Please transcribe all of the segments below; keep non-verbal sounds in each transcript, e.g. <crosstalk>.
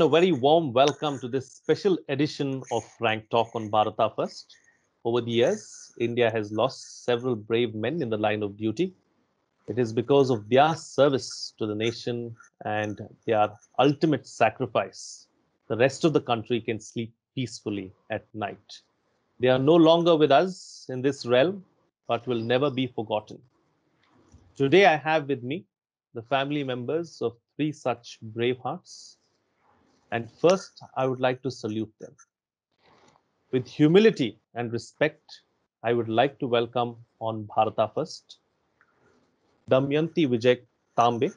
And a very warm welcome to this special edition of Frank Talk on Bharata First. Over the years, India has lost several brave men in the line of duty. It is because of their service to the nation and their ultimate sacrifice, the rest of the country can sleep peacefully at night. They are no longer with us in this realm, but will never be forgotten. Today, I have with me the family members of three such brave hearts and first, I would like to salute them. With humility and respect, I would like to welcome on Bharata first Damayanti Vijay Tambay,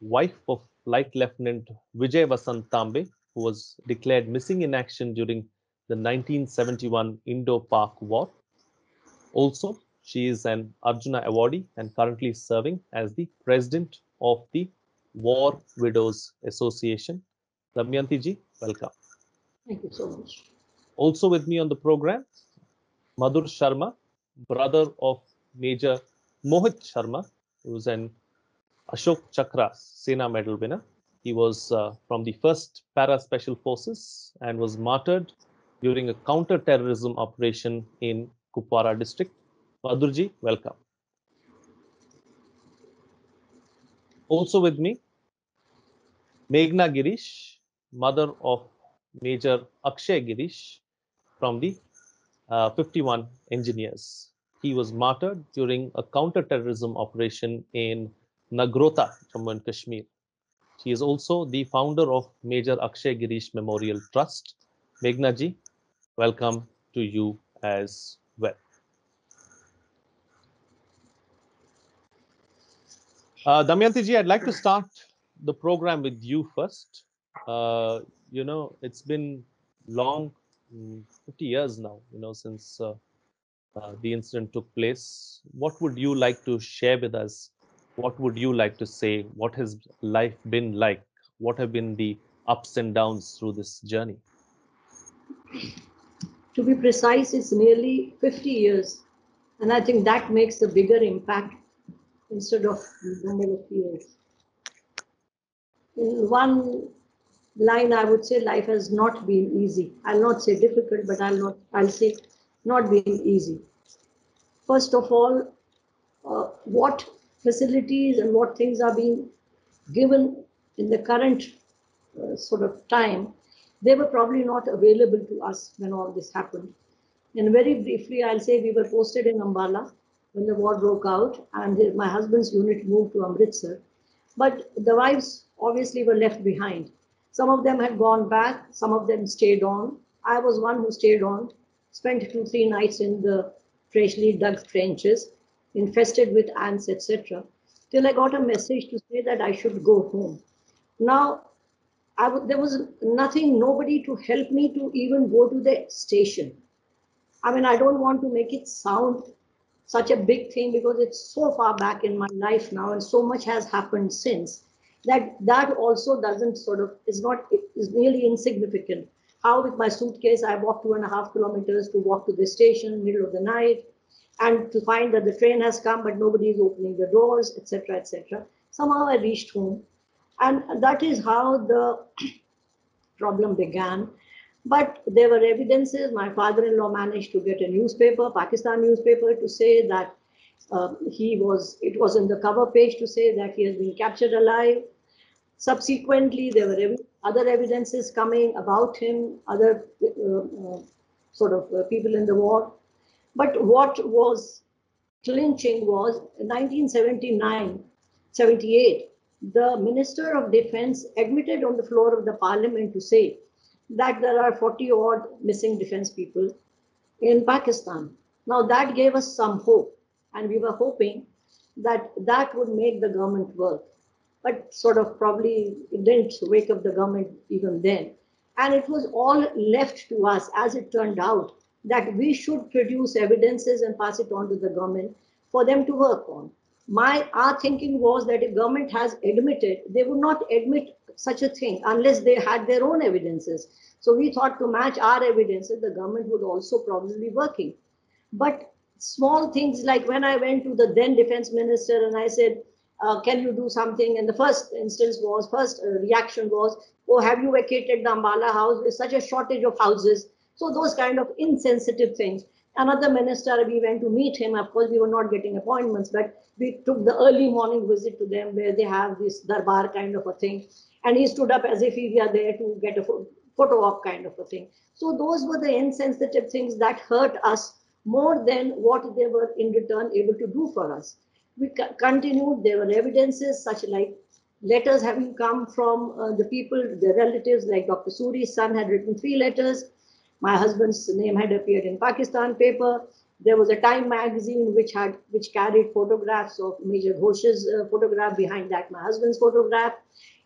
wife of Flight Lieutenant Vijay Vasant Tambay, who was declared missing in action during the 1971 Indo-Pak War. Also, she is an Arjuna awardee and currently serving as the president of the War Widows Association Damayanti ji, welcome. Thank you so much. Also with me on the program, Madhur Sharma, brother of Major Mohit Sharma, who is an Ashok Chakra Sena Medal winner. He was uh, from the 1st Para Special Forces and was martyred during a counter-terrorism operation in Kupwara district. Madhurji, welcome. Also with me, Meghna Girish, mother of Major Akshay Girish from the uh, 51 engineers. He was martyred during a counter-terrorism operation in Nagrota, Jammu and Kashmir. He is also the founder of Major Akshay Girish Memorial Trust. Meghna ji, welcome to you as well. Uh, Damayanti ji, I'd like to start the program with you first. Uh, you know, it's been long, mm, 50 years now, you know, since uh, uh, the incident took place. What would you like to share with us? What would you like to say? What has life been like? What have been the ups and downs through this journey? To be precise, it's nearly 50 years. And I think that makes a bigger impact instead of number of years. One line, I would say life has not been easy. I'll not say difficult, but I'll not. I'll say not been easy. First of all, uh, what facilities and what things are being given in the current uh, sort of time, they were probably not available to us when all this happened. And very briefly, I'll say we were posted in Ambala when the war broke out, and my husband's unit moved to Amritsar. But the wives obviously were left behind. Some of them had gone back, some of them stayed on. I was one who stayed on, spent two, three nights in the freshly dug trenches, infested with ants, etc., till I got a message to say that I should go home. Now, there was nothing, nobody to help me to even go to the station. I mean, I don't want to make it sound such a big thing because it's so far back in my life now and so much has happened since that that also doesn't sort of is not is really insignificant. How with my suitcase I walked two and a half kilometers to walk to the station middle of the night, and to find that the train has come but nobody is opening the doors, etc., etc. Somehow I reached home, and that is how the <clears throat> problem began. But there were evidences. My father-in-law managed to get a newspaper, Pakistan newspaper, to say that uh, he was, it was in the cover page to say that he has been captured alive. Subsequently, there were ev other evidences coming about him, other uh, uh, sort of uh, people in the war. But what was clinching was 1979, 78, the Minister of Defense admitted on the floor of the parliament to say that there are 40 odd missing defense people in Pakistan. Now that gave us some hope and we were hoping that that would make the government work. But sort of probably it didn't wake up the government even then. And it was all left to us, as it turned out, that we should produce evidences and pass it on to the government for them to work on. My our thinking was that if government has admitted, they would not admit such a thing unless they had their own evidences. So we thought to match our evidences, the government would also probably be working. But small things like when I went to the then defense minister and I said, uh, can you do something? And the first instance was, first uh, reaction was, oh, have you vacated the Ambala house? There's such a shortage of houses. So those kind of insensitive things. Another minister, we went to meet him. Of course, we were not getting appointments, but we took the early morning visit to them where they have this darbar kind of a thing. And he stood up as if he were there to get a photo op kind of a thing. So those were the insensitive things that hurt us more than what they were in return able to do for us we continued. There were evidences such like letters having come from uh, the people, the relatives, like Dr. Suri's son had written three letters. My husband's name had appeared in Pakistan paper. There was a Time magazine which had which carried photographs of Major Ghosh's uh, photograph. Behind that, my husband's photograph.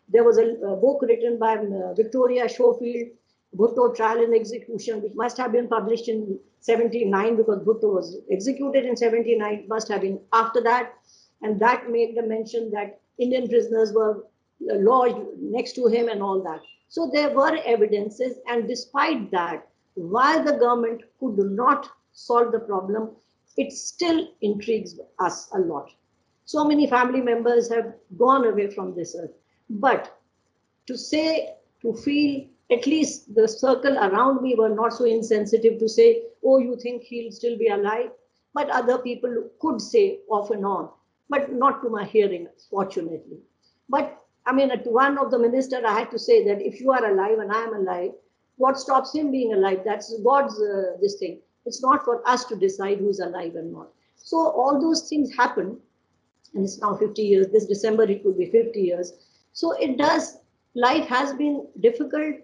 There was a, a book written by uh, Victoria Schofield, Bhutto Trial and Execution, which must have been published in 79 because Bhutto was executed in 79, must have been after that. And that made the mention that Indian prisoners were lodged next to him and all that. So there were evidences. And despite that, while the government could not solve the problem, it still intrigues us a lot. So many family members have gone away from this earth. But to say, to feel at least the circle around me were not so insensitive to say, oh, you think he'll still be alive? But other people could say off and on, but not to my hearing, fortunately. But I mean, to one of the minister, I had to say that if you are alive and I am alive, what stops him being alive? That's God's uh, this thing. It's not for us to decide who's alive and not. So all those things happen, and it's now 50 years. This December it will be 50 years. So it does. Life has been difficult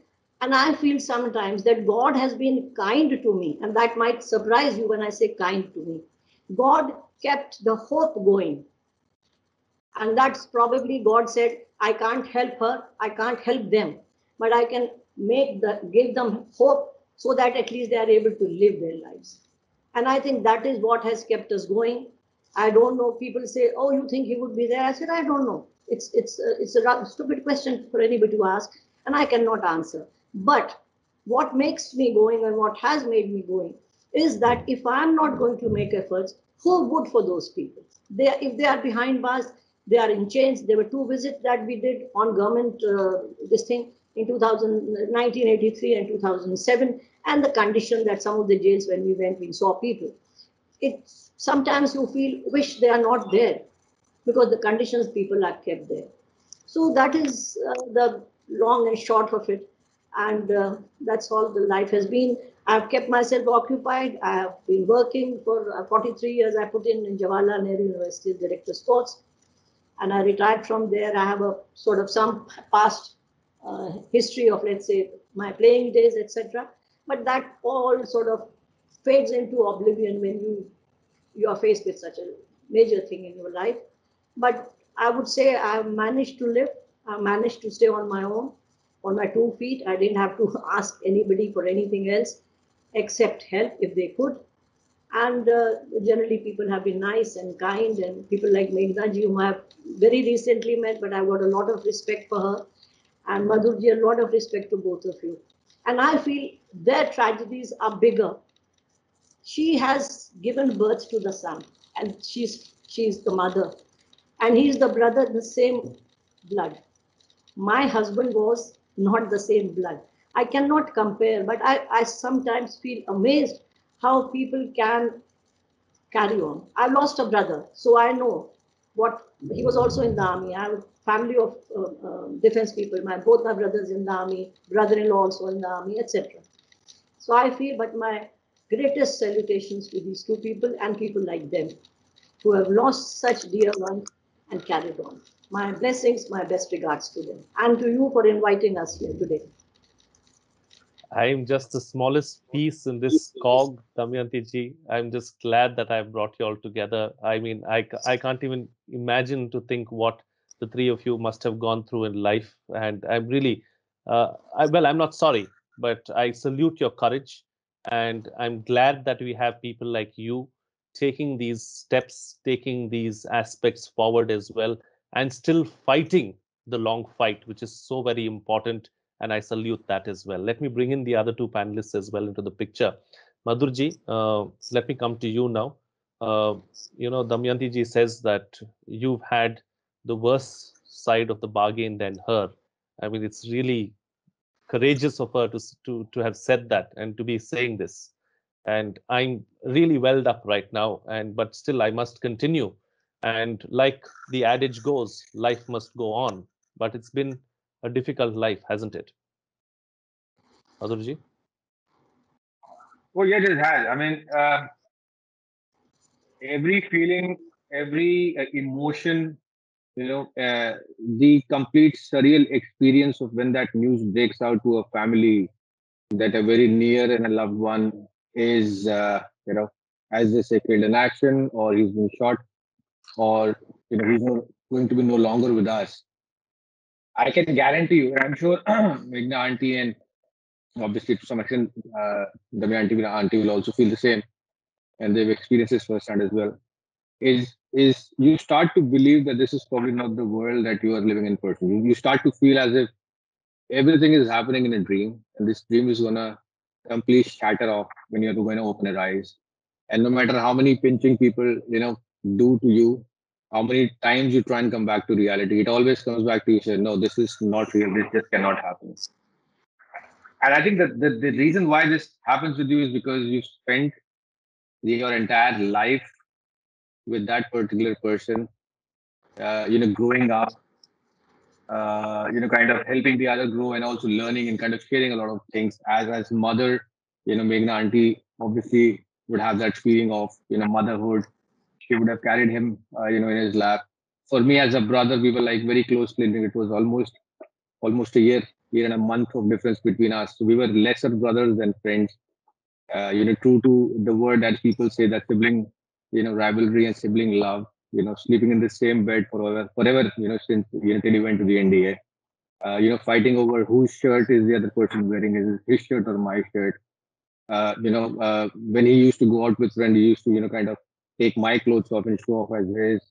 and I feel sometimes that God has been kind to me, and that might surprise you when I say kind to me. God kept the hope going. And that's probably God said, I can't help her, I can't help them, but I can make the give them hope so that at least they are able to live their lives. And I think that is what has kept us going. I don't know. People say, "Oh, you think he would be there?" I said, "I don't know. It's it's uh, it's a stupid question for anybody to ask, and I cannot answer." But what makes me going and what has made me going is that if I'm not going to make efforts, who would for those people? They, if they are behind bars, they are in chains. There were two visits that we did on government, uh, this thing in 2000, 1983 and 2007, and the condition that some of the jails when we went, we saw people. It sometimes you feel wish they are not there because the conditions people are kept there. So that is uh, the long and short of it and uh, that's all the life has been. I've kept myself occupied. I have been working for uh, 43 years. I put in in Jawaharlal Nehru University director sports, and I retired from there. I have a sort of some past uh, history of, let's say, my playing days, etc. But that all sort of fades into oblivion when you you are faced with such a major thing in your life. But I would say I've managed to live. I managed to stay on my own on my two feet. I didn't have to <laughs> ask anybody for anything else except help if they could. And uh, generally, people have been nice and kind, and people like Meghna whom I have very recently met, but I've got a lot of respect for her. And Madhurji, a lot of respect to both of you. And I feel their tragedies are bigger. She has given birth to the son, and she's she's the mother, and he's the brother, the same blood. My husband was not the same blood. I cannot compare, but I, I sometimes feel amazed how people can carry on. I lost a brother, so I know what he was also in the army. I have a family of uh, uh, defense people. My both my brothers in the army, brother-in-law also in the army, etc. So I feel, but my greatest salutations to these two people and people like them who have lost such dear ones and carried on. My blessings, my best regards to them and to you for inviting us here today. I'm just the smallest piece in this cog, Damayanti ji. I'm just glad that I've brought you all together. I mean, I, I can't even imagine to think what the three of you must have gone through in life. And I'm really, uh, I, well, I'm not sorry, but I salute your courage. And I'm glad that we have people like you taking these steps, taking these aspects forward as well and still fighting the long fight, which is so very important. And I salute that as well. Let me bring in the other two panelists as well into the picture. Madhurji, uh, let me come to you now. Uh, you know, Damayanti ji says that you've had the worst side of the bargain than her. I mean, it's really courageous of her to to to have said that and to be saying this. And I'm really welled up right now. And but still, I must continue. And like the adage goes, life must go on. But it's been a difficult life, hasn't it? Madhurji? Well, yes, it has. I mean, uh, every feeling, every uh, emotion, you know, uh, the complete surreal experience of when that news breaks out to a family that a very near and a loved one is, uh, you know, as they say, killed in action or he's been shot or, you know, he's going to be no longer with us. I can guarantee you, and I'm sure <clears throat> Meghna auntie and obviously to some extent, uh, the auntie, auntie will also feel the same, and they've experienced this firsthand as well. Is is you start to believe that this is probably not the world that you are living in person. You, you start to feel as if everything is happening in a dream, and this dream is gonna completely shatter off when you're going to open your eyes. And no matter how many pinching people you know do to you, how many times you try and come back to reality, it always comes back to you say, no, this is not real. This just cannot happen and I think that the, the reason why this happens with you is because you spent your entire life with that particular person, uh, you know, growing up, uh, you know, kind of helping the other grow and also learning and kind of sharing a lot of things. As as mother, you know, Meghna auntie obviously would have that feeling of you know motherhood. She would have carried him, uh, you know, in his lap. For me as a brother, we were like very close. It was almost almost a year year and a month of difference between us. So we were lesser brothers than friends. Uh, you know, true to the word that people say that sibling, you know, rivalry and sibling love. You know, sleeping in the same bed forever, forever. You know, since you went to the NDA. Uh, you know, fighting over whose shirt is the other person wearing, is his shirt or my shirt. Uh, you know, uh, when he used to go out with friends, he used to, you know, kind of take my clothes off and show off as his.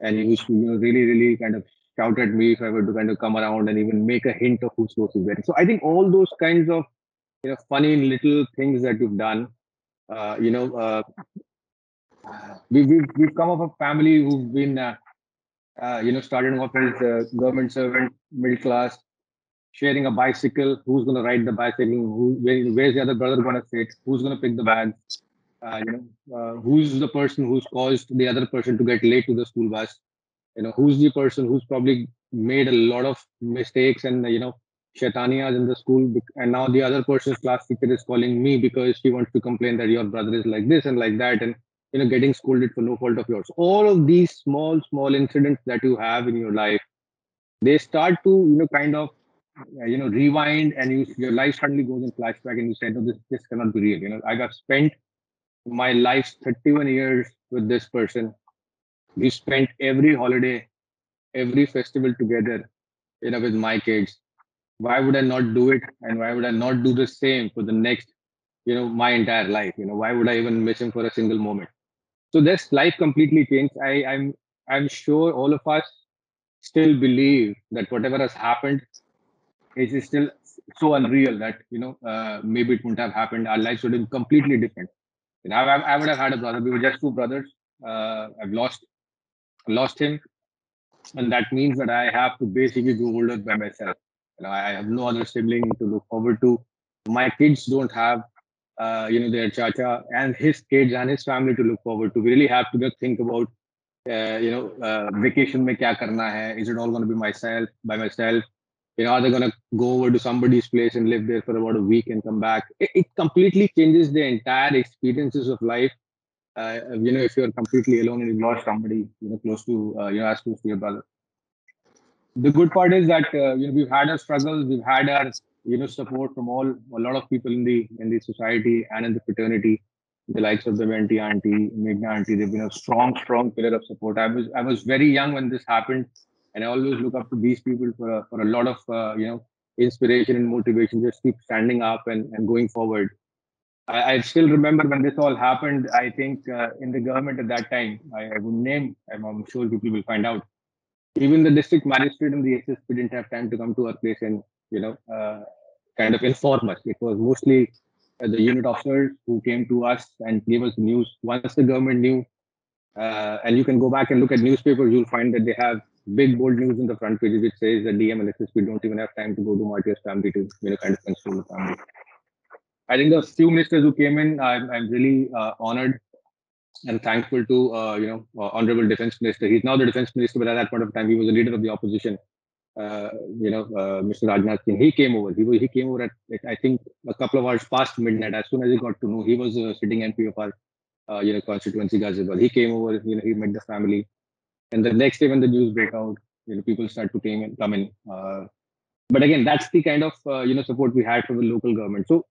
And he used to, you know, really, really kind of shout at me if I were to kind of come around and even make a hint of whose clothes is wearing. So I think all those kinds of you know funny little things that you've done, uh, you know, uh, we, we've we've come of a family who've been uh, uh, you know starting off as a government servant, middle class, sharing a bicycle. Who's going to ride the bicycle? Who where, where's the other brother going to sit? Who's going to pick the bags? Uh, you know, uh, who's the person who's caused the other person to get late to the school bus? you know who's the person who's probably made a lot of mistakes and you know shaitanias in the school and now the other person's class teacher is calling me because she wants to complain that your brother is like this and like that and you know getting scolded for no fault of yours all of these small small incidents that you have in your life they start to you know kind of uh, you know rewind and you your life suddenly goes in flashback and you say no this this cannot be real you know i have spent my life's 31 years with this person we spent every holiday, every festival together, you know, with my kids. Why would I not do it? And why would I not do the same for the next, you know, my entire life? You know, why would I even miss him for a single moment? So this life completely changed. I, I'm I'm sure all of us still believe that whatever has happened is still so unreal that you know uh, maybe it wouldn't have happened. Our lives would have been completely different. You know, I, I would have had a brother. We were just two brothers. Uh, I've lost lost him. And that means that I have to basically grow older by myself. You know, I have no other sibling to look forward to. My kids don't have, uh, you know, their chacha and his kids and his family to look forward to. We really have to think about, uh, you know, uh, vacation mein kya karna hai? Is it all going to be myself, by myself? You know, are they going to go over to somebody's place and live there for about a week and come back? It, it completely changes the entire experiences of life uh, you know, if you're completely alone and you've lost somebody, you know, close to, uh, you know, as close to your brother. The good part is that, uh, you know, we've had our struggles, we've had our, you know, support from all, a lot of people in the, in the society and in the fraternity, the likes of Damayanti auntie, Meghna auntie, they've been a strong, strong pillar of support. I was, I was very young when this happened and I always look up to these people for a, for a lot of, uh, you know, inspiration and motivation, just keep standing up and, and going forward I, I, still remember when this all happened. I think uh, in the government at that time, I, I would name. I'm, I'm, sure people will find out. Even the district magistrate and the SSP didn't have time to come to our place and you know uh, kind of inform us. It was mostly uh, the unit officers who came to us and gave us news. Once the government knew, uh, and you can go back and look at newspapers, you'll find that they have big bold news in the front page which says that DM and SSP don't even have time to go to Martyr's family to you know kind of console the family. I think the few ministers who came in, I'm, I'm really uh, honored and thankful to uh, you know uh, honorable defense minister. He's now the defense minister, but at that point of time, he was a leader of the opposition. Uh, you know, uh, Mr. Rajnath Singh. He came over. He was, he came over at I think a couple of hours past midnight. As soon as he got to know, he was a sitting MP of our uh, you know constituency Ghaziabad. He came over. You know, he met the family, and the next day when the news break out, you know, people start to came in, come in. but again, that's the kind of you know support we had from the local government. So,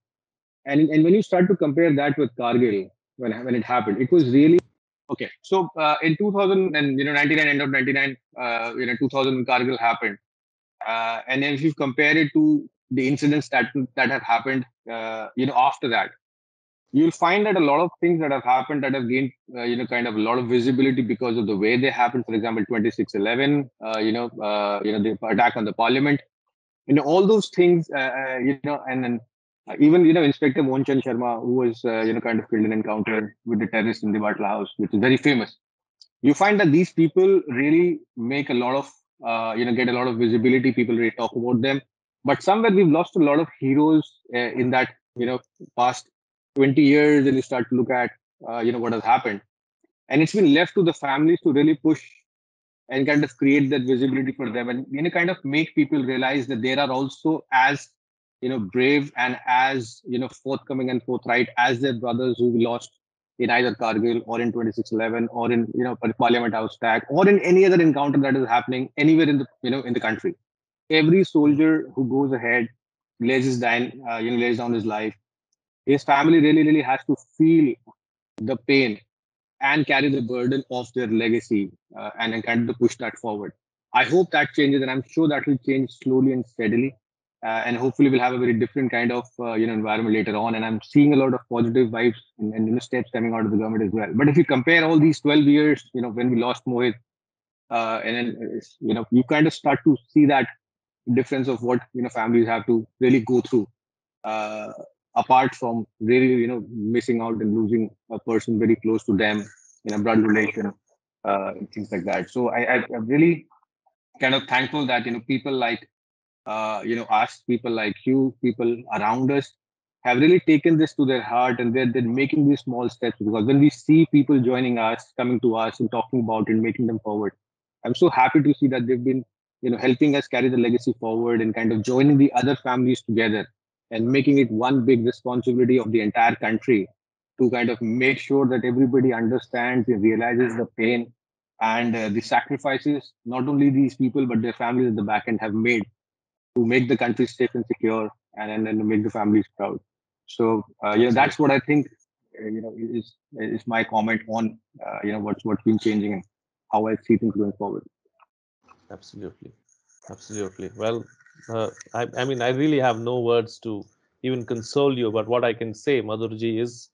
and and when you start to compare that with Kargil, when when it happened. It was really okay. So uh, in 2000 and you know 99 end of 99, uh, you know 2000 Kargil happened, uh, and if you compare it to the incidents that that have happened, uh, you know after that, you'll find that a lot of things that have happened that have gained uh, you know kind of a lot of visibility because of the way they happened. For example, 2611, uh, you know you know the attack on the parliament. You know all those things, you know, and then uh, even you know Inspector Mohan Chand Sharma, who was uh, you know kind of killed in encounter with the terrorists in the Batla House, which is very famous. You find that these people really make a lot of uh, you know get a lot of visibility. People really talk about them, but somewhere we've lost a lot of heroes uh, in that you know past 20 years, and you start to look at uh, you know what has happened, and it's been left to the families to really push and kind of create that visibility for them and you know kind of make people realize that there are also as you know brave and as you know forthcoming and forthright as their brothers who lost in either Kargil or in 2611 or in you know Parliament House attack or in any other encounter that is happening anywhere in the you know in the country. Every soldier who goes ahead, lays his down, uh, you know, lays down his life. His family really, really has to feel the pain and carry the burden of their legacy uh, and, and kind of push that forward. I hope that changes, and I'm sure that will change slowly and steadily uh, and hopefully we'll have a very different kind of uh, you know environment later on. And i'm seeing a lot of positive vibes and, and you know steps coming out of the government as well. But if you compare all these 12 years you know when we lost mohit uh, and then you know you kind of start to see that difference of what you know families have to really go through uh, apart from really you know missing out and losing a person very close to them in a blood relation uh, and things like that. So I, I i'm really kind of thankful that you know people like uh, you know, us, people like you, people around us have really taken this to their heart and they're, they're making these small steps because when we see people joining us, coming to us and talking about it, making them forward, I'm so happy to see that they've been, you know, helping us carry the legacy forward and kind of joining the other families together and making it one big responsibility of the entire country to kind of make sure that everybody understands and realizes the pain and uh, the sacrifices not only these people but their families at the back end have made to make the country safe and secure and, and to make the families proud. So, uh, you know, that's what I think, uh, you know, is, is my comment on, uh, you know, what's, what's been changing and how I see things going forward. Absolutely. Absolutely. Well, uh, I, I mean, I really have no words to even console you, but what I can say, Madhurji, is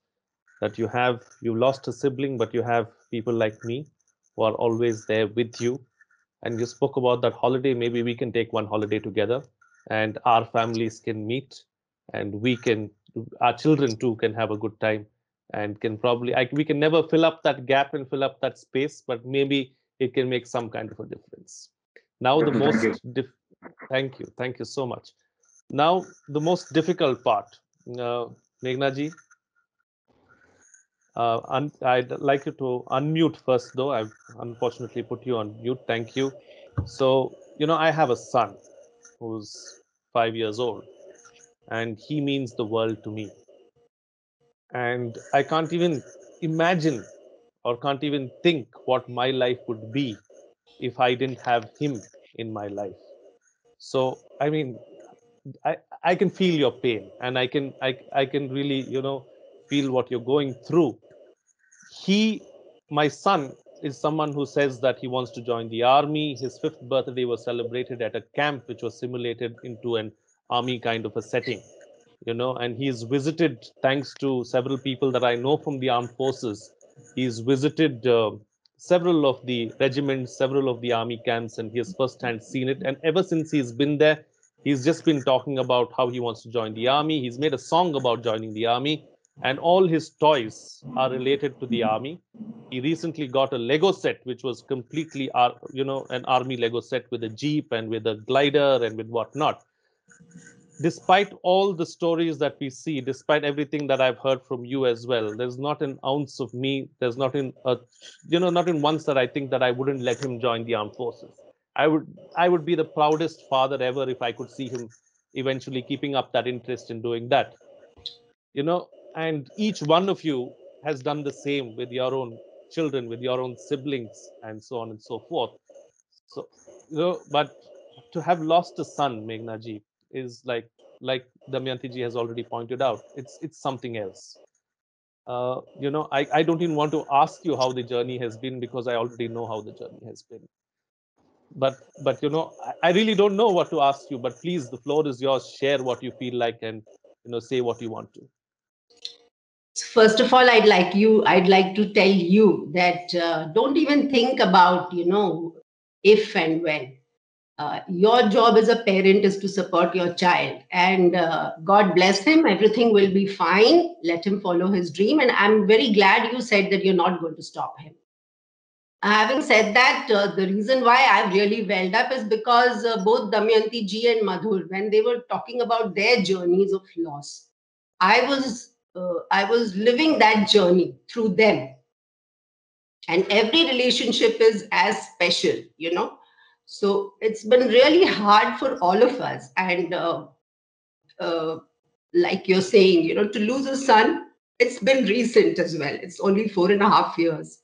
that you have, you lost a sibling, but you have people like me who are always there with you and you spoke about that holiday. Maybe we can take one holiday together and our families can meet and we can our children too can have a good time and can probably I, we can never fill up that gap and fill up that space but maybe it can make some kind of a difference. Now the most thank you. Thank you so much. Now the most difficult part uh, Meghna ji uh, un- I'd like you to unmute first, though. I've unfortunately put you on mute. Thank you. So, you know, I have a son who's five years old, and he means the world to me. And I can't even imagine or can't even think what my life would be if I didn't have him in my life. So, I mean, I, I can feel your pain and I can I, I can really, you know, feel what you're going through he, my son, is someone who says that he wants to join the army. His fifth birthday was celebrated at a camp which was simulated into an army kind of a setting, you know, and he's visited, thanks to several people that I know from the armed forces, he's visited uh, several of the regiments, several of the army camps, and he has firsthand seen it. And ever since he's been there, he's just been talking about how he wants to join the army. He's made a song about joining the army and all his toys are related to the army. He recently got a Lego set, which was completely, you know, an army Lego set with a jeep and with a glider and with whatnot. Despite all the stories that we see, despite everything that I've heard from you as well, there's not an ounce of me. There's not in a, you know, not in once that I think that I wouldn't let him join the armed forces. I would, I would be the proudest father ever if I could see him eventually keeping up that interest in doing that. You know, and each one of you has done the same with your own children with your own siblings and so on and so forth. So you know but to have lost a son meghna ji is like like damayanti ji has already pointed out it's it's something else. Uh, you know I, I don't even want to ask you how the journey has been because i already know how the journey has been. But but you know I, I really don't know what to ask you but please the floor is yours. Share what you feel like and you know say what you want to first of all i'd like you i'd like to tell you that uh, don't even think about you know if and when. Uh, your job as a parent is to support your child and uh, god bless him. Everything will be fine. Let him follow his dream. And i'm very glad you said that you're not going to stop him. Having said that uh, the reason why i've really welled up is because uh, both damayanti ji and madhur when they were talking about their journeys of loss i was uh, I was living that journey through them. And every relationship is as special, you know. So it's been really hard for all of us. And uh, uh, like you're saying, you know, to lose a son, it's been recent as well. It's only four and a half years.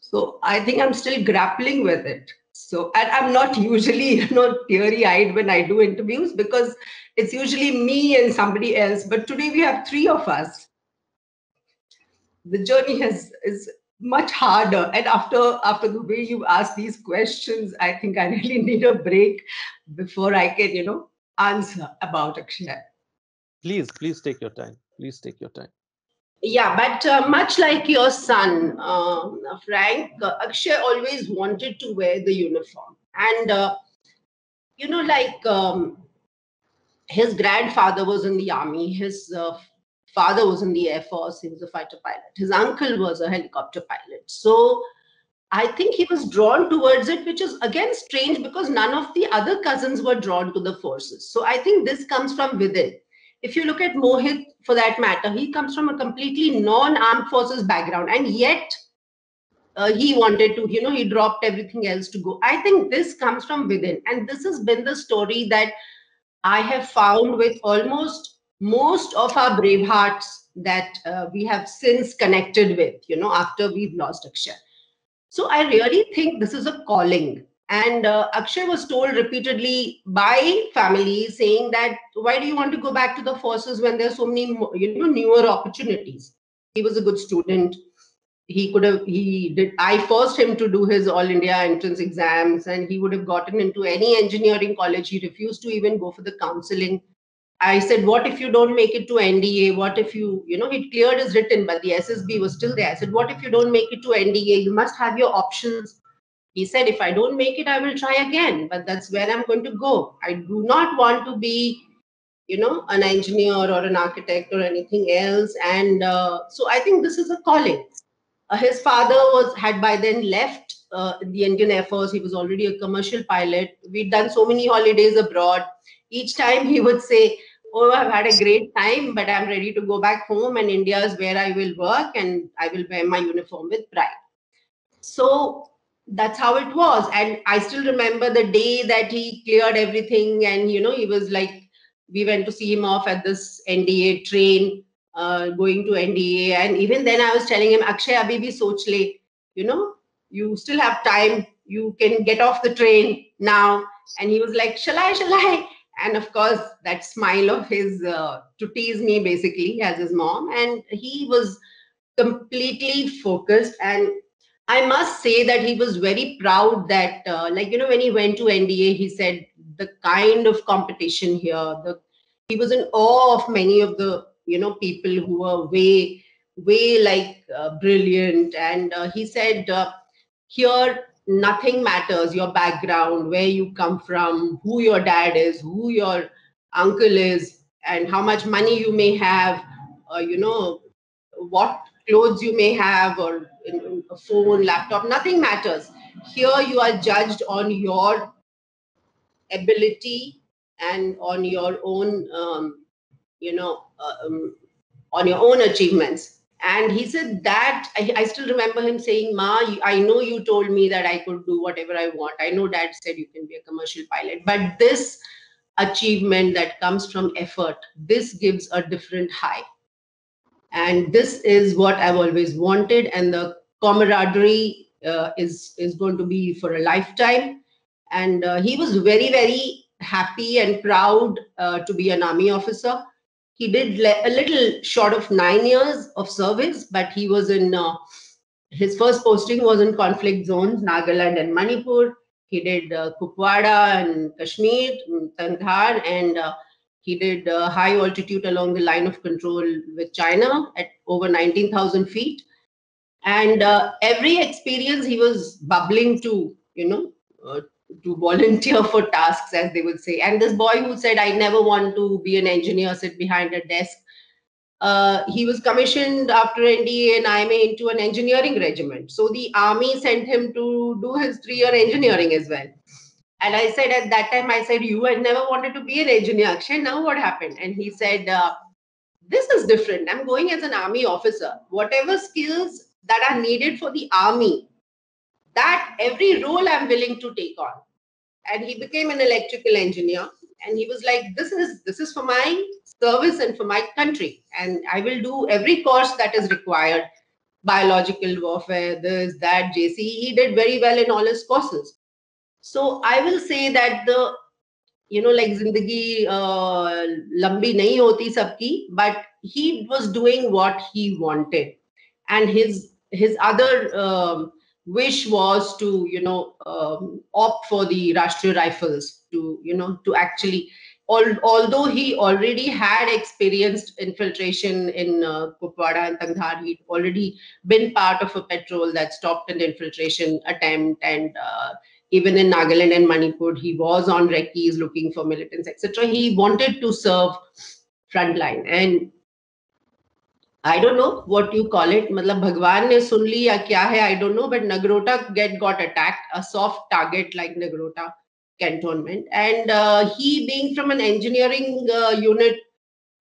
So I think I'm still grappling with it. So, and I'm not usually, <laughs> you know, teary eyed when I do interviews because it's usually me and somebody else. But today we have three of us. The journey has is much harder. And after after the way you ask these questions, I think I <laughs> really need a break before I can, you know, answer about Akshay. Please, please take your time. Please take your time. Yeah, but uh, much like your son, uh, Frank, uh, Akshay always wanted to wear the uniform. And, uh, you know, like um, his grandfather was in the army, his uh, father was in the Air Force, he was a fighter pilot, his uncle was a helicopter pilot. So I think he was drawn towards it, which is again strange because none of the other cousins were drawn to the forces. So I think this comes from within if you look at Mohit, for that matter, he comes from a completely non-armed forces background, and yet uh, he wanted to, you know, he dropped everything else to go. I think this comes from within, and this has been the story that I have found with almost most of our brave hearts that uh, we have since connected with, you know, after we've lost Akshay. So I really think this is a calling and uh, Akshay was told repeatedly by family saying that, why do you want to go back to the forces when there's so many you know, newer opportunities? He was a good student. He could have, he did, I forced him to do his All India entrance exams and he would have gotten into any engineering college. He refused to even go for the counseling. I said, what if you don't make it to NDA? What if you, you know, he cleared his written, but the SSB was still there. I said, what if you don't make it to NDA? You must have your options he said, if I don't make it, I will try again. But that's where I'm going to go. I do not want to be, you know, an engineer or an architect or anything else. And uh, so I think this is a calling. Uh, his father was had by then left uh, the Indian Air Force. He was already a commercial pilot. We'd done so many holidays abroad. Each time he would say, oh i've had a great time but i'm ready to go back home and india is where i will work and i will wear my uniform with pride so that's how it was. And i still remember the day that he cleared everything and you know he was like we went to see him off at this nda train uh, going to nda and even then i was telling him akshay abhi bhi soch le. You know you still have time. You can get off the train now. And he was like shall i? Shall i? And of course that smile of his uh, to tease me basically as his mom. And he was completely focused and I must say that he was very proud that, uh, like, you know, when he went to NDA, he said the kind of competition here, the he was in awe of many of the, you know, people who were way, way like uh, brilliant. And uh, he said, uh, here, nothing matters your background, where you come from, who your dad is, who your uncle is, and how much money you may have uh, you know, what clothes you may have or a phone, laptop, nothing matters. Here you are judged on your ability and on your own, um, you know, uh, um, on your own achievements. And he said that I, I, still remember him saying, Ma, I know you told me that I could do whatever I want. I know dad said you can be a commercial pilot, but this achievement that comes from effort, this gives a different high. And this is what I've always wanted. And the camaraderie uh, is, is going to be for a lifetime. And uh, he was very, very happy and proud uh, to be an army officer he did a little short of nine years of service, but he was in uh, his first posting was in conflict zones, Nagaland and Manipur. He did uh, Kupwara and Kashmir, Kandahar, and uh, he did high altitude along the line of control with China at over 19,000 feet. And uh, every experience he was bubbling to, you know, uh, to volunteer <laughs> for tasks, as they would say. And this boy who said, I never want to be an engineer, sit behind a desk. Uh, he was commissioned after NDA and IMA into an engineering regiment. So the army sent him to do his three year engineering as well. And I said at that time, I said, You had never wanted to be an engineer, Akshay. Now what happened? And he said, uh, This is different. I'm going as an army officer. Whatever skills that are needed for the army, that every role I'm willing to take on. And he became an electrical engineer. And he was like, this is this is for my service and for my country. And I will do every course that is required. Biological warfare, this, that, JC. He did very well in all his courses. So I will say that the you know like zindagi uh, lambi nahi hoti sabki but he was doing what he wanted and his his other um, wish was to you know um, opt for the Rashtriya Rifles to you know to actually although he already had experienced infiltration in uh, Kupwara and Kandahar, he'd already been part of a patrol that stopped an infiltration attempt. And uh, even in Nagaland and Manipur, he was on recce's looking for militants, etc. He wanted to serve frontline. And I don't know what you call it. मतलब भगवान ने सुन ली या क्या है I don't know. But Nagrota get got attacked, a soft target like Nagrota cantonment, and uh, he being from an engineering uh, unit,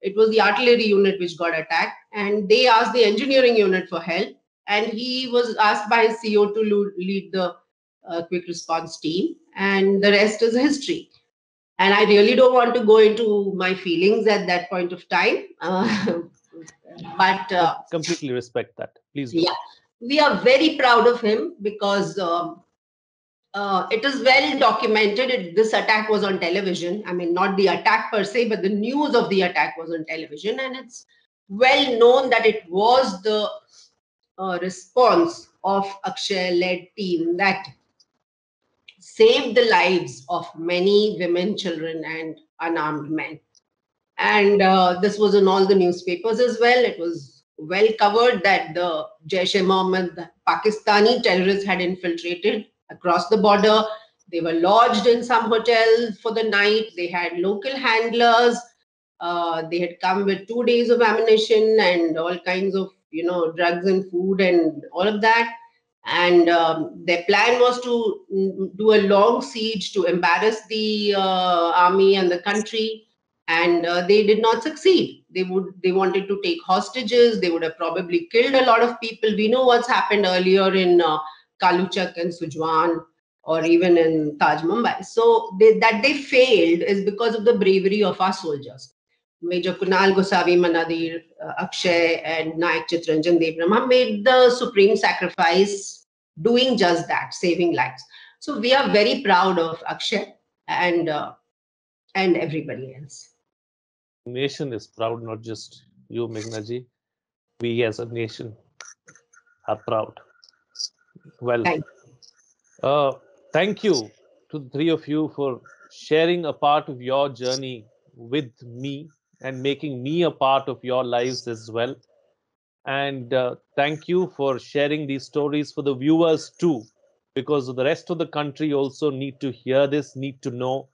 it was the artillery unit which got attacked, and they asked the engineering unit for help, and he was asked by his CO to lead the uh, quick response team, and the rest is history. And I really don't want to go into my feelings at that point of time. <laughs> But uh, completely respect that. Please do. yeah. We are very proud of him because um, uh, it is well documented it, this attack was on television. I mean not the attack per se but the news of the attack was on television. And it's well known that it was the uh, response of akshay led team that saved the lives of many women children and unarmed men and uh, this was in all the newspapers as well. It was well covered that the Jaish-e-Mohammed Pakistani terrorists had infiltrated across the border. They were lodged in some hotel for the night. They had local handlers. Uh, they had come with two days of ammunition and all kinds of, you know, drugs and food and all of that. And um, their plan was to mm, do a long siege to embarrass the uh, army and the country and uh, they did not succeed. They would they wanted to take hostages. They would have probably killed a lot of people. We know what's happened earlier in uh, kaluchak and sunjuwan or even in taj mumbai. So they, that they failed is because of the bravery of our soldiers. Major kunal gosavi manadir uh, akshay and naik chittaranjan devrama made the supreme sacrifice doing just that saving lives. So we are very proud of akshay and uh, and everybody else nation is proud, not just you, Meghnaji. We as a nation are proud. Well, thank you. Uh, thank you to the three of you for sharing a part of your journey with me and making me a part of your lives as well. And uh, thank you for sharing these stories for the viewers too, because the rest of the country also need to hear this, need to know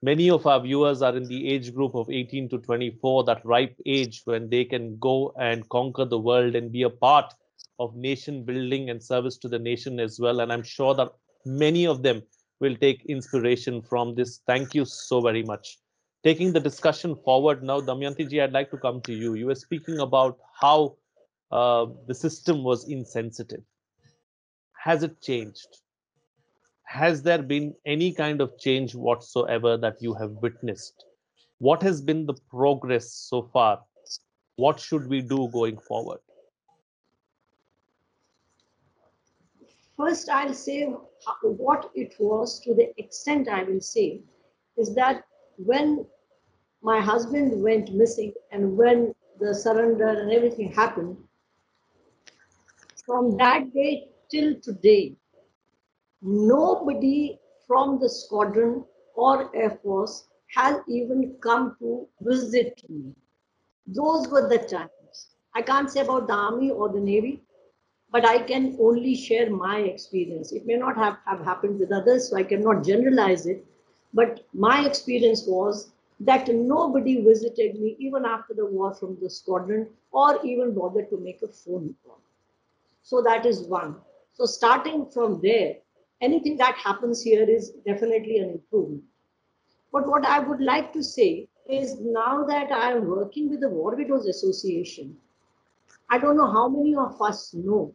Many of our viewers are in the age group of 18 to 24, that ripe age when they can go and conquer the world and be a part of nation building and service to the nation as well. And I'm sure that many of them will take inspiration from this. Thank you so very much. Taking the discussion forward now, Damayanti ji, I'd like to come to you. You were speaking about how uh, the system was insensitive. Has it changed? Has there been any kind of change whatsoever that you have witnessed? What has been the progress so far? What should we do going forward? First, I'll say uh, what it was to the extent I will say is that when my husband went missing and when the surrender and everything happened, from that day till today, nobody from the squadron or Air Force has even come to visit me. Those were the times. I can't say about the Army or the Navy, but I can only share my experience. It may not have, have happened with others, so I cannot generalize it. But my experience was that nobody visited me even after the war from the squadron or even bothered to make a phone call. So that is one. So starting from there, anything that happens here is definitely an improvement. But what I would like to say is now that I am working with the War Widows Association, I don't know how many of us know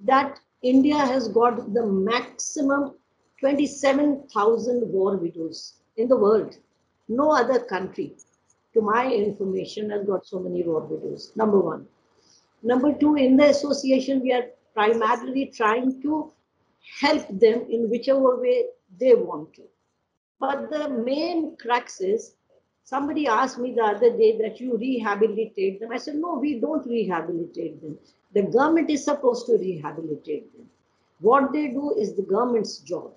that India has got the maximum 27,000 war widows in the world. No other country, to my information, has got so many war widows. Number one. Number two, in the association, we are primarily trying to help them in whichever way they want to. But the main crux is somebody asked me the other day that you rehabilitate them. I said, no, we don't rehabilitate them. The government is supposed to rehabilitate them. What they do is the government's job.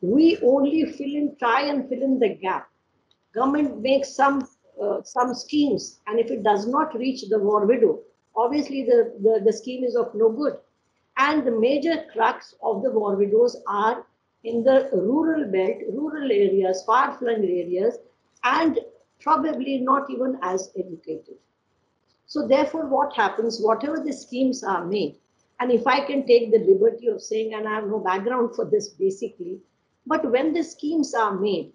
We only fill in, try and fill in the gap. Government makes some uh, some schemes, and if it does not reach the war widow, obviously the, the, the scheme is of no good. And the major crux of the war widows are in the rural belt, rural areas, far-flung areas, and probably not even as educated. So therefore, what happens, whatever the schemes are made, and if I can take the liberty of saying, and I have no background for this basically, but when the schemes are made,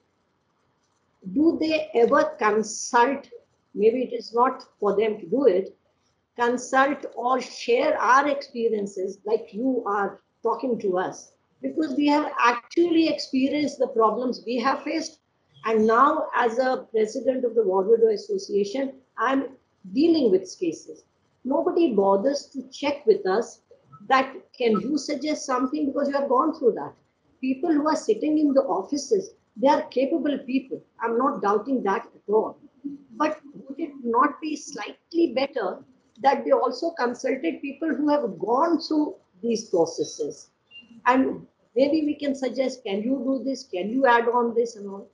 do they ever consult, maybe it is not for them to do it, consult or share our experiences like you are talking to us, because we have actually experienced the problems we have faced. And now as a president of the War Widow Association, I'm dealing with cases. Nobody bothers to check with us that can you suggest something because you have gone through that. People who are sitting in the offices, they are capable people. I'm not doubting that at all. But would it not be slightly better that they also consulted people who have gone through these processes? And maybe we can suggest, can you do this? Can you add on this and all?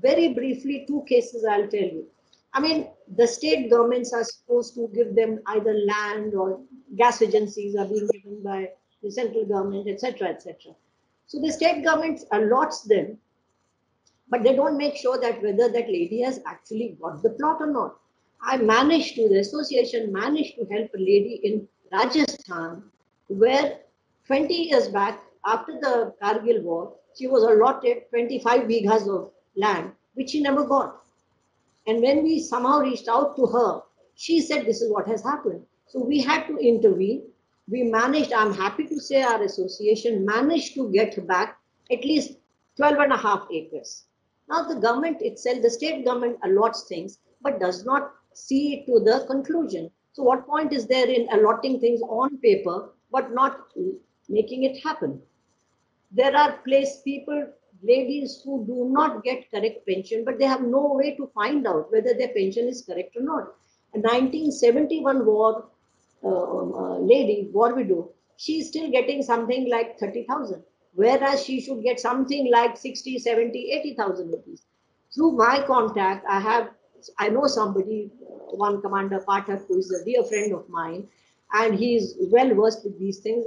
Very briefly, two cases I'll tell you. I mean, the state governments are supposed to give them either land or gas agencies are being given by the central government, etc., etc. So the state government allots them, but they don't make sure that whether that lady has actually got the plot or not. I managed to, the association managed to help a lady in Rajasthan where 20 years back, after the Kargil war, she was allotted 25 bighas of land, which she never got. And when we somehow reached out to her, she said, This is what has happened. So we had to intervene. We managed, I'm happy to say, our association managed to get back at least 12 and a half acres. Now, the government itself, the state government allots things, but does not see to the conclusion. So, what point is there in allotting things on paper, but not making it happen? There are place people ladies who do not get correct pension, but they have no way to find out whether their pension is correct or not. A 1971 war um, uh, lady, war widow, she is still getting something like 30,000, whereas she should get something like 60, 70, 80,000 rupees. Through my contact, I have, I know somebody, one commander Pathak, who is a dear friend of mine, and he is well versed with these things.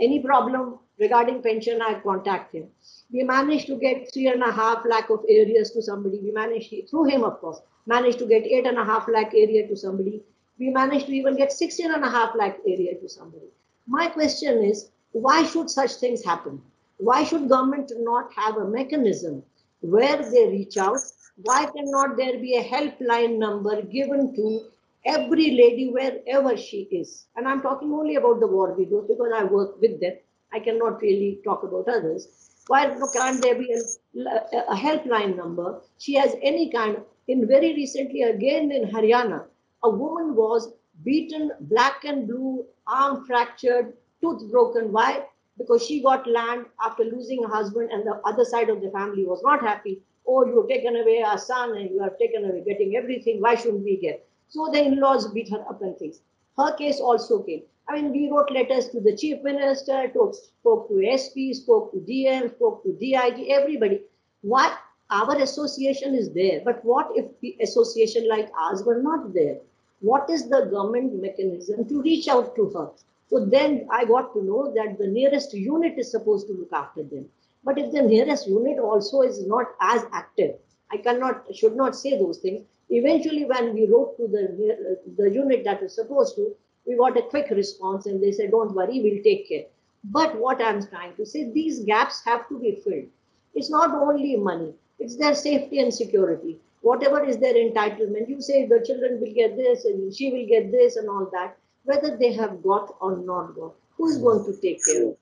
Any problem, regarding pension, I contact him. We managed to get three and a half lakh of areas to somebody. We managed, through him, of course, managed to get eight and a half lakh area to somebody. We managed to even get 16 and a half lakh area to somebody. My question is, why should such things happen? Why should government not have a mechanism where they reach out? Why cannot there be a helpline number given to every lady wherever she is? And I'm talking only about the war widows because I work with them. I cannot really talk about others. Why can't there be a, a helpline number? She has any kind. Of, In very recently, again in Haryana, a woman was beaten black and blue, arm fractured, tooth broken. Why? Because she got land after losing her husband, and the other side of the family was not happy. Oh, you've taken away our son and you have taken away getting everything. Why shouldn't we get? So the in laws beat her up and things. Her case also came. I mean, we wrote letters to the chief minister, talk, spoke to SP, spoke to DM, spoke to DIG, everybody. Why? Our association is there. But what if the association like ours were not there? What is the government mechanism to reach out to her? So then I got to know that the nearest unit is supposed to look after them. But if the nearest unit also is not as active, I cannot, should not say those things. Eventually, when we wrote to the, the unit that was supposed to, we got a quick response and they said, don't worry, we'll take care. But what I'm trying to say, these gaps have to be filled. It's not only money, it's their safety and security. Whatever is their entitlement, you say the children will get this and she will get this and all that, whether they have got or not got, who is going to take care of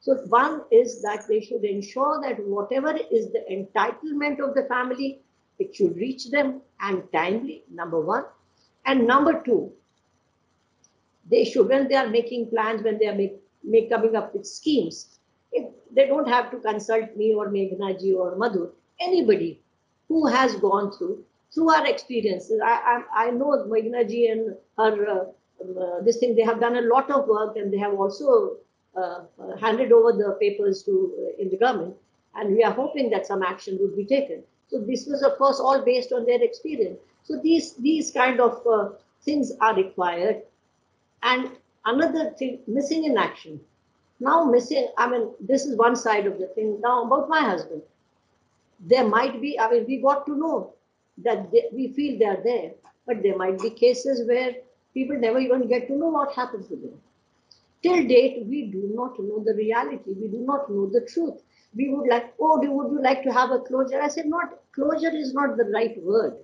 so one is that they should ensure that whatever is the entitlement of the family, it should reach them and timely, number one. And number two, they should, when they are making plans, when they are make, make coming up with schemes, if they don't have to consult me or Meghna ji or Madhu, anybody who has gone through, through our experiences. I, I, I know Meghna ji and her, uh, uh, this thing, they have done a lot of work and they have also handed over the papers to uh, in the government. And we are hoping that some action would be taken. So this was, of course, all based on their experience. So these, these kind of uh, things are required and another thing, missing in action. Now, missing, I mean, this is one side of the thing. Now, about my husband, there might be, I mean, we got to know that they, we feel they are there, but there might be cases where people never even get to know what happened to them. Till date, we do not know the reality. We do not know the truth. We would like, oh, do, would you like to have a closure? I said, not, closure is not the right word.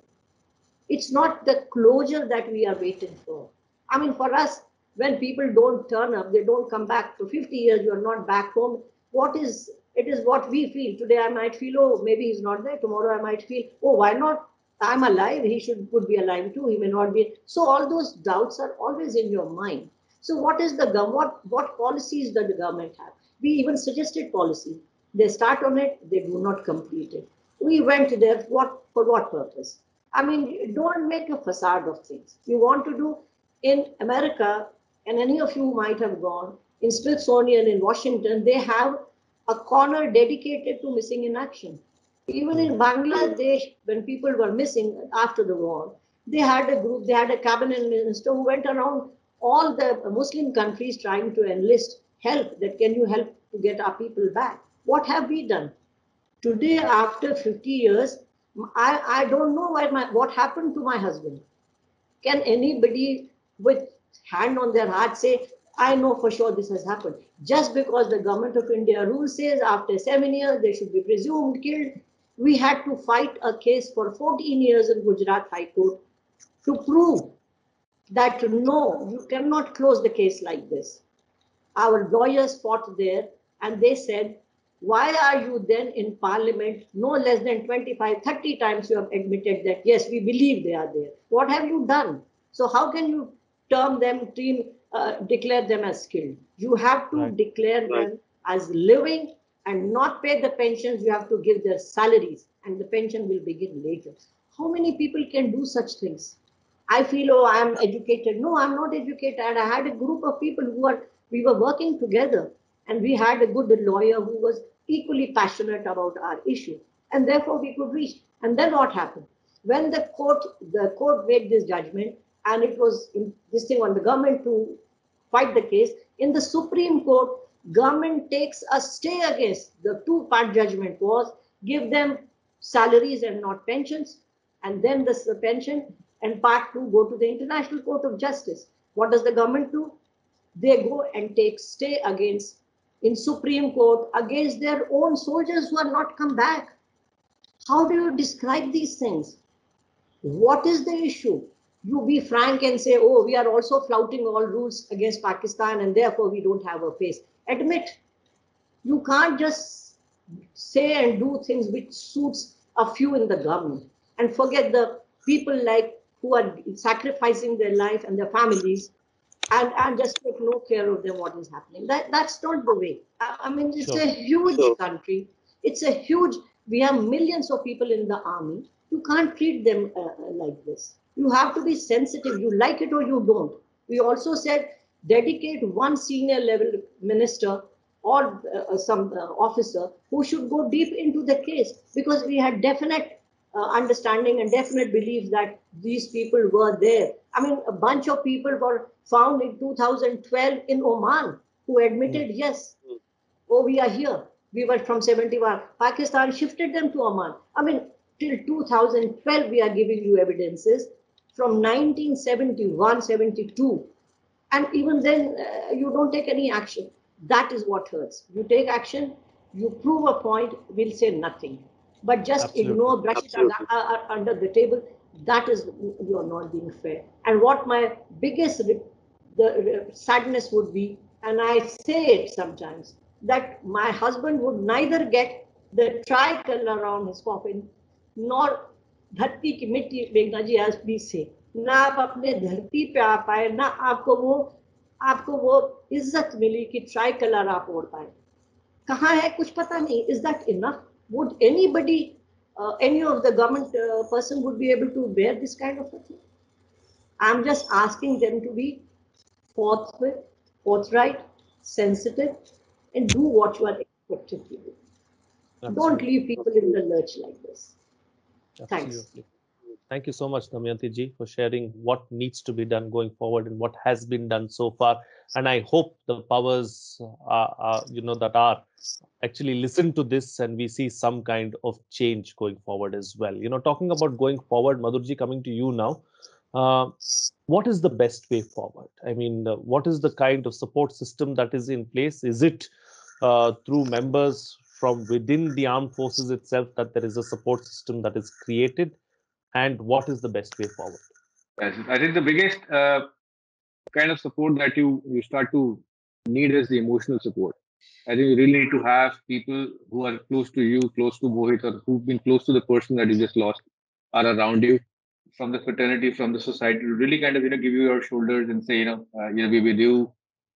It's not the closure that we are waiting for. I mean, for us, when people don't turn up, they don't come back for 50 years, you're not back home. What is it is what we feel. Today I might feel, oh, maybe he's not there. Tomorrow I might feel, oh, why not? I'm alive. He should could be alive too. He may not be. So all those doubts are always in your mind. So what is the what what policies does the government have? We even suggested policy. They start on it, they do not complete it. We went there what for what purpose? I mean, don't make a facade of things. You want to do in America, and any of you might have gone, in Smithsonian in Washington, they have a corner dedicated to missing in action. Even in Bangladesh, when people were missing after the war, they had a group, they had a cabinet minister who went around all the Muslim countries trying to enlist help that can you help to get our people back. What have we done? Today, after 50 years, I, I don't know why my, what happened to my husband. Can anybody with hand on their heart say, I know for sure this has happened. Just because the government of India rule says after seven years they should be presumed killed, we had to fight a case for 14 years in Gujarat High Court to prove that no, you cannot close the case like this. Our lawyers fought there and they said, why are you then in parliament no less than 25, 30 times you have admitted that, yes, we believe they are there. What have you done? So how can you term them, team, uh, declare them as skilled. You have to right. declare right. them as living and not pay the pensions. You have to give their salaries and the pension will begin later. How many people can do such things? I feel, oh, I'm educated. No, I'm not educated. And I had a group of people who are, we were working together and we had a good lawyer who was equally passionate about our issue. And therefore we could reach. And then what happened? When the court, the court made this judgment, and it was this thing on the government to fight the case. In the Supreme Court, government takes a stay against the two-part judgment was give them salaries and not pensions, and then the pension and part two go to the International Court of Justice. What does the government do? They go and take stay against in Supreme Court against their own soldiers who are not come back. How do you describe these things? What is the issue? You be frank and say, oh, we are also flouting all rules against Pakistan and therefore we don't have a face. Admit. You can't just say and do things which suits a few in the government and forget the people like who are sacrificing their life and their families and, and just take no care of them what is happening. That that's not the way. I, I mean, it's sure. a huge sure. country. It's a huge. We have millions of people in the army. You can't treat them uh, uh, like this. You have to be sensitive. You like it or you don't. We also said dedicate one senior level minister or uh, some uh, officer who should go deep into the case because we had definite uh, understanding and definite belief that these people were there. I mean, a bunch of people were found in 2012 in Oman who admitted, mm. yes, mm. oh, we are here. We were from 71. Pakistan shifted them to Oman. I mean, till 2012, we are giving you evidences from 1971, 72. And even then, uh, you don't take any action. That is what hurts. You take action, you prove a point, we'll say nothing but just ignore brush it uh, uh, under, the table. That is you are not being fair. And what my biggest the sadness would be and i say it sometimes that my husband would neither get the tricolor on his coffin nor dhatti ki mitti Meghna ji as we say. Na aap apne dharti pe aa paaye na aapko wo aapko wo izzat mili ki tricolor aap od paaye. Kahan hai? Kuch pata nahi. Is that enough? would anybody, uh, any of the government uh, person would be able to bear this kind of a thing? I'm just asking them to be forthwith, forthright, sensitive, and do what you are expected to do. Absolutely. Don't leave people in the lurch like this. Absolutely. Thanks. Thank you so much, Damayanti ji, for sharing what needs to be done going forward and what has been done so far. And I hope the powers, uh, uh, you know, that are actually listen to this and we see some kind of change going forward as well. You know, talking about going forward, Madhurji, coming to you now. Uh, what is the best way forward? I mean, uh, what is the kind of support system that is in place? Is it uh, through members from within the armed forces itself that there is a support system that is created? And what is the best way forward? I think the biggest uh, kind of support that you, you start to need is the emotional support. I think you really need to have people who are close to you, close to Mohit, or who've been close to the person that you just lost are around you from the fraternity, from the society to really kind of you know give you your shoulders and say you know uh, you know be with you.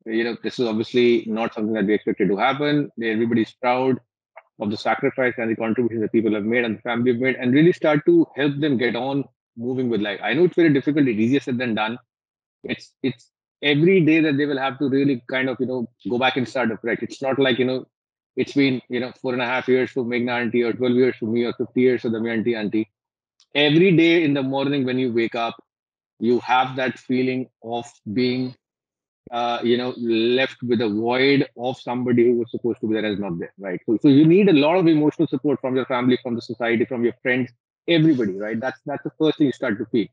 You know this is obviously not something that we expected to happen. Everybody's proud of the sacrifice and the contribution that people have made and the family have made, and really start to help them get on moving with life. I know it's very difficult. It's easier said than done. It's it's every day that they will have to really kind of you know go back and start afresh. It's not like you know it's been you know four and a half years for Meghna auntie or 12 years for me or 50 years for the auntie auntie every day in the morning when you wake up you have that feeling of being uh, you know left with a void of somebody who was supposed to be there is not there right? So, so you need a lot of emotional support from your family from the society from your friends everybody right? That's that's the first thing you start to feel.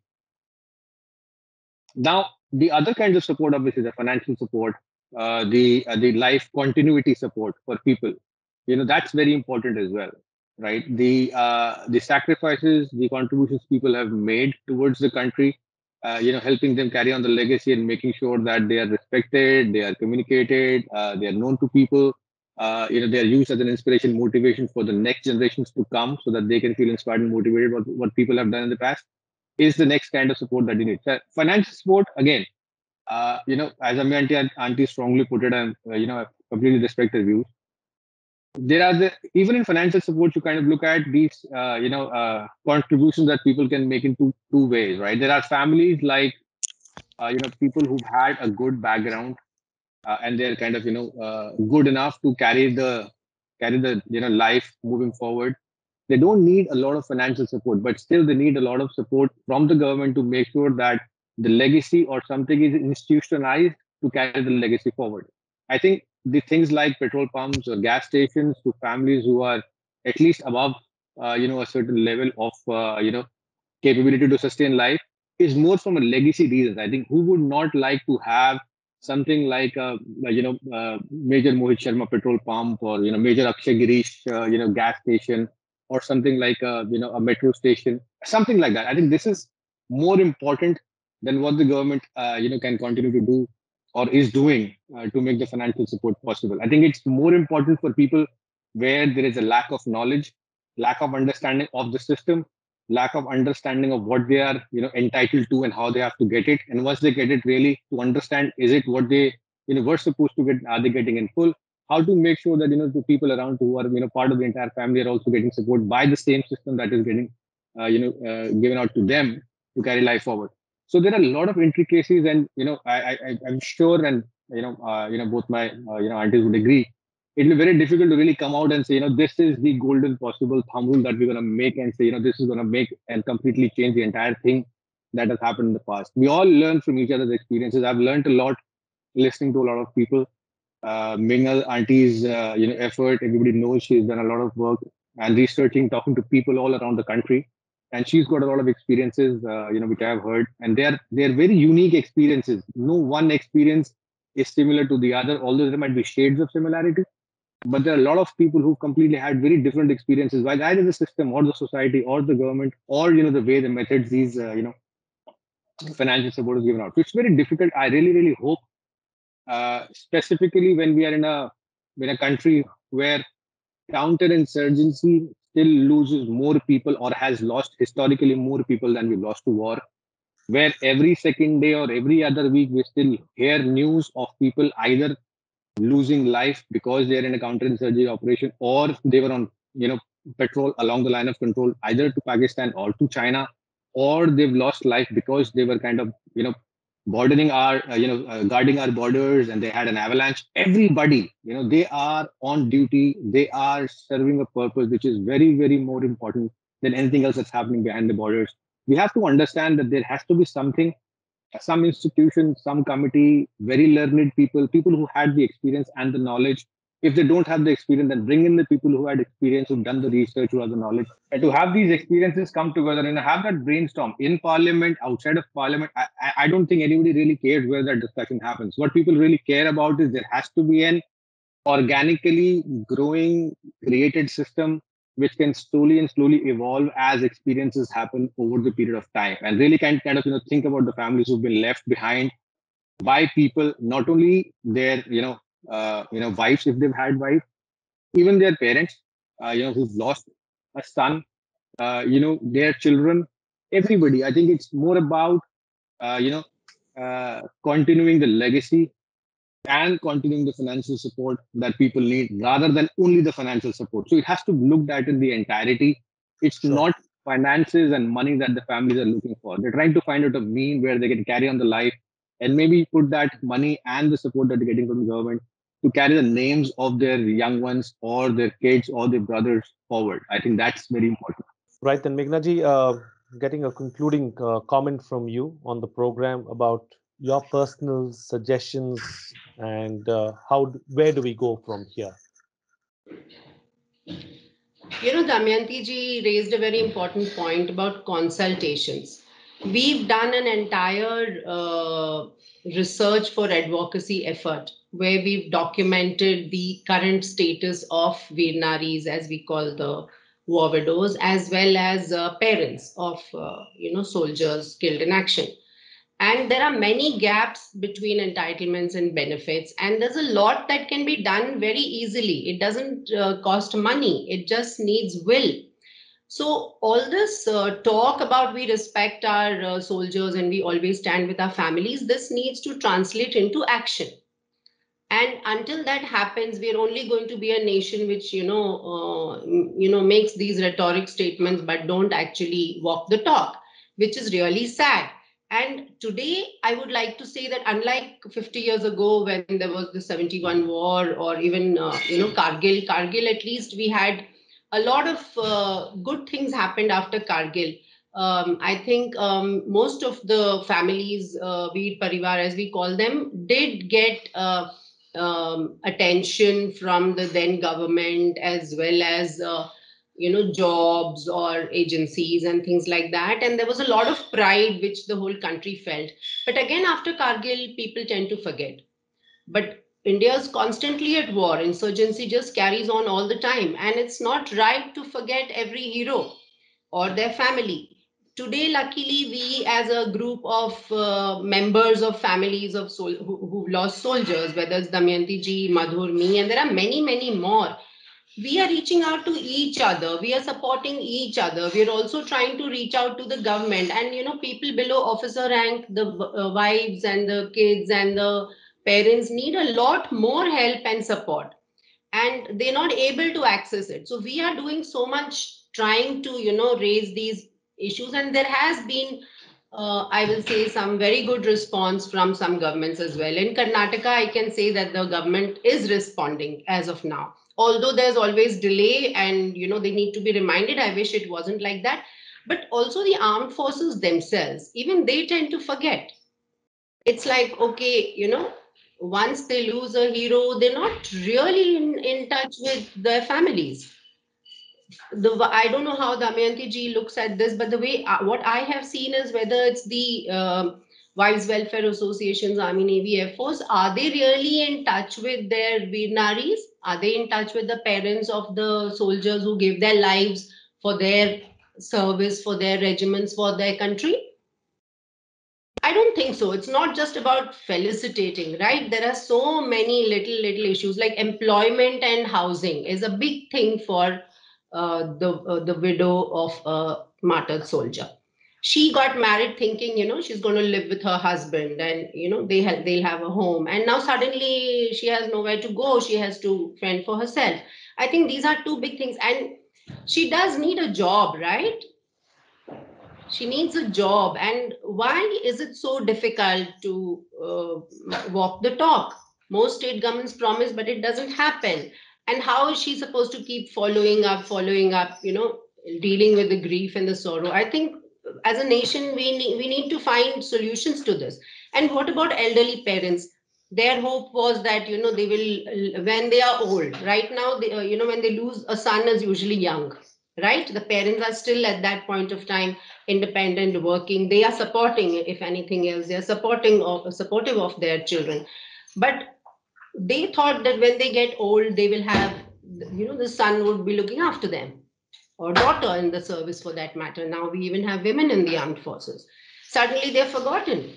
Now the other kinds of support obviously the financial support uh, the uh, the life continuity support for people you know that's very important as well right? The uh, the sacrifices, the contributions people have made towards the country, uh, you know, helping them carry on the legacy and making sure that they are respected, they are communicated, uh, they are known to people. Uh, you know, they are used as an inspiration, motivation for the next generations to come, so that they can feel inspired and motivated what what people have done in the past. Is the next kind of support that you need. So financial support again. Uh, you know, as Ami auntie, auntie strongly put it, and uh, you know, I completely respect her views there are the even in financial support you kind of look at these uh, you know uh, contributions that people can make in two two ways right? There are families like uh, you know people who've had a good background uh, and they're kind of you know uh, good enough to carry the carry the you know life moving forward. They don't need a lot of financial support but still they need a lot of support from the government to make sure that the legacy or something is institutionalized to carry the legacy forward. I think the things like petrol pumps or gas stations to families who are at least above, uh, you know, a certain level of, uh, you know, capability to sustain life is more from a legacy reasons. I think who would not like to have something like a, you know, uh, major Mohit Sharma petrol pump or, you know, major Akshay Girish, uh, you know, gas station or something like a, you know, a metro station, something like that. I think this is more important than what the government, uh, you know, can continue to do or is doing uh, to make the financial support possible. I think it's more important for people where there is a lack of knowledge, lack of understanding of the system, lack of understanding of what they are, you know, entitled to and how they have to get it. And once they get it, really to understand is it what they, you know, were supposed to get? Are they getting in full? How to make sure that you know the people around who are you know part of the entire family are also getting support by the same system that is getting, uh, you know, uh, given out to them to carry life forward. So there are a lot of intricacies, and you know, I, I I'm sure, and you know, uh, you know, both my uh, you know aunties would agree. It'll be very difficult to really come out and say, you know, this is the golden possible thumb rule that we're going to make, and say, you know, this is going to make and completely change the entire thing that has happened in the past. We all learn from each other's experiences. I've learned a lot listening to a lot of people. Uh, auntie's, uh, you know, effort. Everybody knows she's done a lot of work and researching, talking to people all around the country and she's got a lot of experiences uh, you know which i have heard. And they're they're very unique experiences. No one experience is similar to the other although there might be shades of similarity. But there are a lot of people who completely had very different experiences by either the system or the society or the government or you know the way the methods these uh, you know financial support is given out. It's very difficult. I really really hope uh, specifically when we are in a in a country where counterinsurgency still loses more people or has lost historically more people than we've lost to war where every second day or every other week we still hear news of people either losing life because they're in a counterinsurgency operation or they were on you know patrol along the line of control either to pakistan or to china or they've lost life because they were kind of you know bordering our uh, you know uh, guarding our borders and they had an avalanche. Everybody you know they are on duty. They are serving a purpose which is very very more important than anything else that's happening behind the borders. We have to understand that there has to be something some institution some committee very learned people people who had the experience and the knowledge if they don't have the experience, then bring in the people who had experience, who've done the research, who have the knowledge, and to have these experiences come together and have that brainstorm in parliament, outside of parliament. I, I don't think anybody really cares where that discussion happens. What people really care about is there has to be an organically growing, created system which can slowly and slowly evolve as experiences happen over the period of time, and really can kind of you know think about the families who've been left behind by people, not only their you know uh, you know, wives if they've had wives, even their parents, uh, you know, who've lost a son, uh, you know, their children, everybody. I think it's more about, uh, you know, uh, continuing the legacy and continuing the financial support that people need rather than only the financial support. So it has to be looked at in the entirety. It's sure. not finances and money that the families are looking for. They're trying to find out a mean where they can carry on the life and maybe put that money and the support that they're getting from the government to carry the names of their young ones or their kids or their brothers forward. I think that's very important. Right, then Meghnaji, uh, getting a concluding uh, comment from you on the program about your personal suggestions and uh, how where do we go from here? You know, Damayanti ji raised a very important point about consultations. We've done an entire uh, research for advocacy effort where we've documented the current status of Veer as we call the war widows, as well as uh, parents of uh, you know soldiers killed in action. And there are many gaps between entitlements and benefits, and there's a lot that can be done very easily. It doesn't uh, cost money; it just needs will. So all this uh, talk about we respect our uh, soldiers and we always stand with our families, this needs to translate into action. And until that happens we're only going to be a nation which you know uh, you know makes these rhetoric statements but don't actually walk the talk which is really sad. And today i would like to say that unlike 50 years ago when there was the 71 war or even uh, you know kargil kargil at least we had a lot of uh, good things happened after kargil. Um, I think um, most of the families, uh, Veer Parivar as we call them, did get uh, um, attention from the then government as well as uh, you know jobs or agencies and things like that. And there was a lot of pride which the whole country felt. But again after kargil people tend to forget. But india is constantly at war. Insurgency just carries on all the time. And it's not right to forget every hero or their family. Today luckily we as a group of uh, members of families of sol- who, who've lost soldiers whether it's damayanti ji madhur me and there are many many more. We are reaching out to each other. We are supporting each other. We are also trying to reach out to the government. And you know people below officer rank the uh, wives and the kids and the parents need a lot more help and support and they're not able to access it. So we are doing so much trying to you know raise these issues and there has been uh, I will say some very good response from some governments as well. In Karnataka, I can say that the government is responding as of now. Although there's always delay and you know they need to be reminded i wish it wasn't like that. But also the armed forces themselves even they tend to forget. It's like okay you know once they lose a hero they're not really in, in touch with their families the i don't know how damayanti ji looks at this but the way uh, what i have seen is whether it's the uh, wives welfare associations army navy air force are they really in touch with their veer are they in touch with the parents of the soldiers who give their lives for their service, for their regiments, for their country? I don't think so. It's not just about felicitating, right? There are so many little, little issues like employment and housing is a big thing for uh, the uh, the widow of a martyred soldier. She got married thinking you know she's going to live with her husband and you know they have they'll have a home. And now suddenly she has nowhere to go. She has to fend for herself. I think these are two big things. And she does need a job right she needs a job. And why is it so difficult to uh, walk the talk? Most state governments promise but it doesn't happen. And how is she supposed to keep following up following up you know dealing with the grief and the sorrow? I think as a nation we need, we need to find solutions to this. And what about elderly parents? Their hope was that you know they will when they are old right now they, uh, you know when they lose a son is usually young right the parents are still at that point of time independent working they are supporting if anything else they are supporting or supportive of their children but they thought that when they get old they will have you know the son would be looking after them or daughter in the service for that matter. Now we even have women in the armed forces. Suddenly they're forgotten.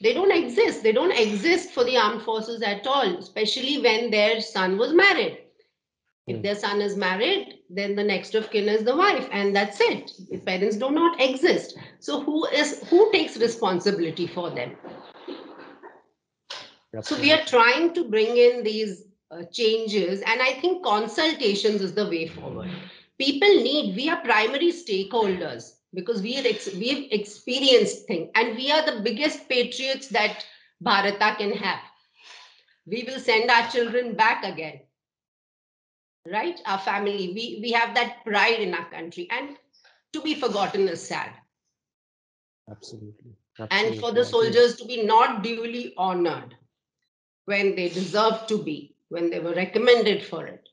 They don't exist. They don't exist for the armed forces at all, especially when their son was married. If hmm. their son is married, then the next of kin is the wife, and that's it. The parents do not exist. So who is who takes responsibility for them? So we are trying to bring in these uh, changes, and I think consultations is the way forward people need we are primary stakeholders because we have ex- we've experienced things and we are the biggest patriots that bharata can have we will send our children back again right our family we we have that pride in our country and to be forgotten is sad absolutely, absolutely. and for the soldiers to be not duly honored when they deserve to be when they were recommended for it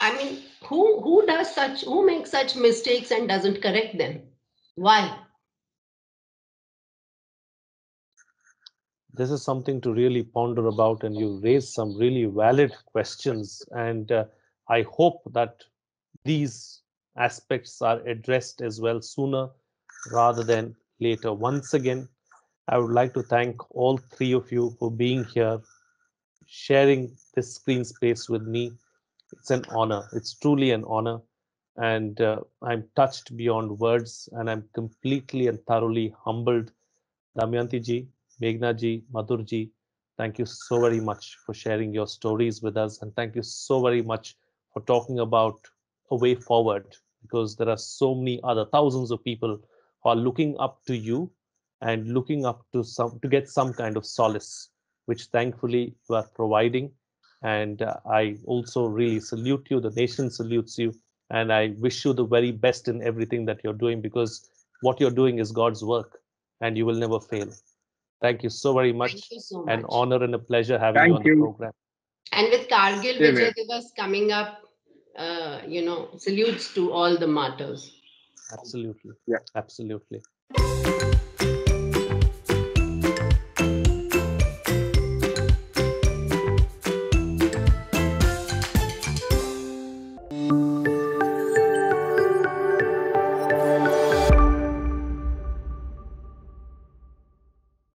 I mean, who who does such who makes such mistakes and doesn't correct them? Why? This is something to really ponder about, and you raise some really valid questions. And uh, I hope that these aspects are addressed as well sooner rather than later. Once again, I would like to thank all three of you for being here, sharing this screen space with me it's an honor. It's truly an honor. And uh, I'm touched beyond words and I'm completely and thoroughly humbled. Damayanti ji, Meghna ji, Madhur ji, thank you so very much for sharing your stories with us. And thank you so very much for talking about a way forward because there are so many other thousands of people who are looking up to you and looking up to some to get some kind of solace, which thankfully you are providing and uh, I also really salute you. The nation salutes you. And I wish you the very best in everything that you're doing because what you're doing is God's work and you will never fail. Thank you so very much. Thank you so much. An honor and a pleasure having Thank you on you. the program. And with Kargil Same Vijay here. Divas coming up, uh, you know, salutes to all the martyrs. Absolutely. Yeah. Absolutely.